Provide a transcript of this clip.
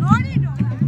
哪里找啊